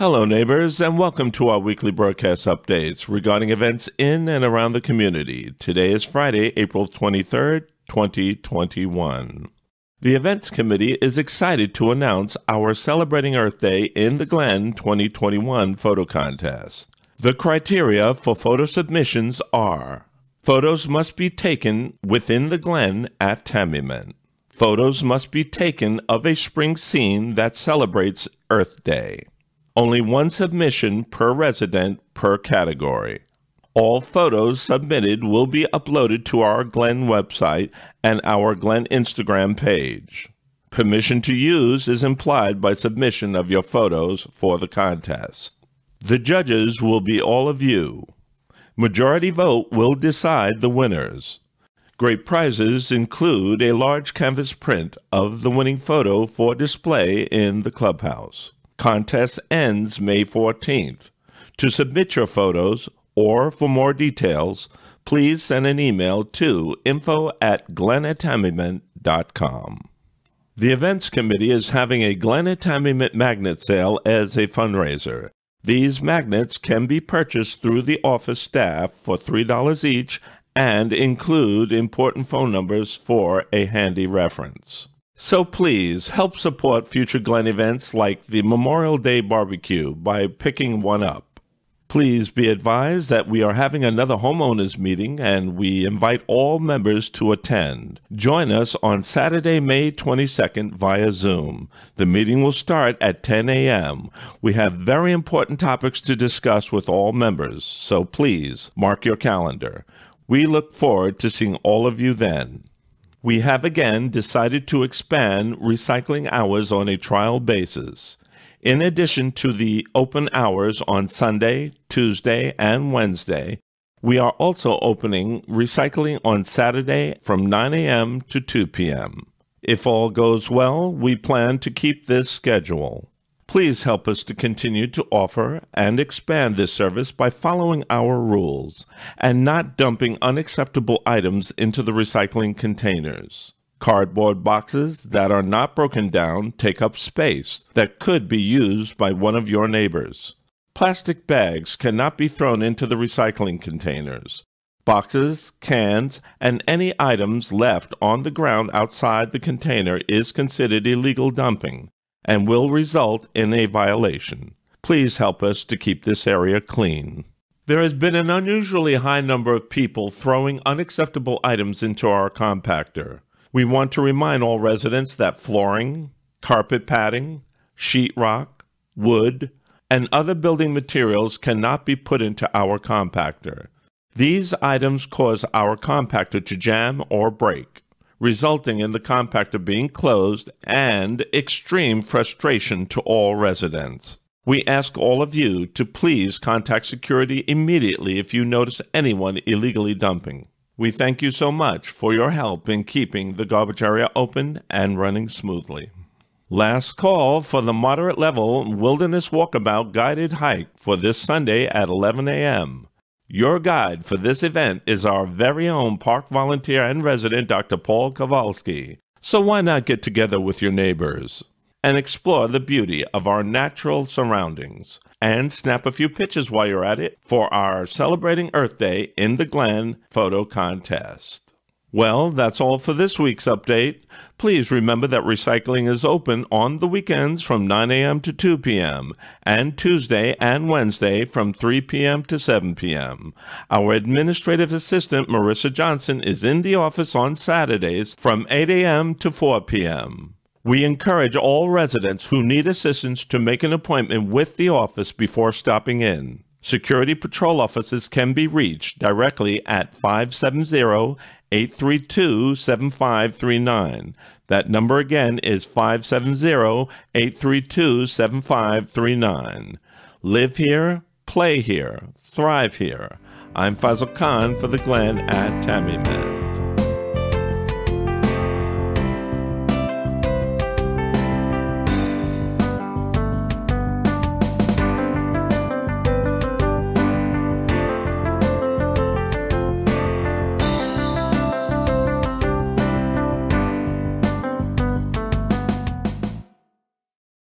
Hello, neighbors, and welcome to our weekly broadcast updates regarding events in and around the community. Today is Friday, April 23rd, 2021. The Events Committee is excited to announce our Celebrating Earth Day in the Glen 2021 photo contest. The criteria for photo submissions are photos must be taken within the Glen at Tamiment. Photos must be taken of a spring scene that celebrates Earth Day. Only one submission per resident per category. All photos submitted will be uploaded to our Glen website and our Glen Instagram page. Permission to use is implied by submission of your photos for the contest. The judges will be all of you. Majority vote will decide the winners. Great prizes include a large canvas print of the winning photo for display in the clubhouse. Contest ends May 14th. To submit your photos or for more details, please send an email to info at glenattamiment.com. The Events Committee is having a Glen at Tamiment magnet sale as a fundraiser. These magnets can be purchased through the office staff for $3 each and include important phone numbers for a handy reference. So please help support future Glen events like the Memorial Day Barbecue by picking one up. Please be advised that we are having another homeowners meeting and we invite all members to attend. Join us on Saturday, May 22nd via Zoom. The meeting will start at 10 a.m. We have very important topics to discuss with all members, so please mark your calendar. We look forward to seeing all of you then we have again decided to expand recycling hours on a trial basis. In addition to the open hours on Sunday, Tuesday, and Wednesday, we are also opening recycling on Saturday from 9 a.m. to 2 p.m. If all goes well, we plan to keep this schedule. Please help us to continue to offer and expand this service by following our rules and not dumping unacceptable items into the recycling containers. Cardboard boxes that are not broken down take up space that could be used by one of your neighbors. Plastic bags cannot be thrown into the recycling containers. Boxes, cans, and any items left on the ground outside the container is considered illegal dumping and will result in a violation. Please help us to keep this area clean. There has been an unusually high number of people throwing unacceptable items into our compactor. We want to remind all residents that flooring, carpet padding, sheetrock, wood, and other building materials cannot be put into our compactor. These items cause our compactor to jam or break resulting in the compactor being closed and extreme frustration to all residents. We ask all of you to please contact security immediately if you notice anyone illegally dumping. We thank you so much for your help in keeping the garbage area open and running smoothly. Last call for the moderate level Wilderness Walkabout guided hike for this Sunday at 11 a.m. Your guide for this event is our very own park volunteer and resident, Dr. Paul Kowalski. So why not get together with your neighbors and explore the beauty of our natural surroundings and snap a few pictures while you're at it for our Celebrating Earth Day in the Glen photo contest. Well, that's all for this week's update. Please remember that recycling is open on the weekends from 9 a.m. to 2 p.m. and Tuesday and Wednesday from 3 p.m. to 7 p.m. Our administrative assistant, Marissa Johnson, is in the office on Saturdays from 8 a.m. to 4 p.m. We encourage all residents who need assistance to make an appointment with the office before stopping in. Security patrol offices can be reached directly at 570 832 7539. That number again is 570 832 7539. Live here, play here, thrive here. I'm Faisal Khan for the Glen at Tamiment.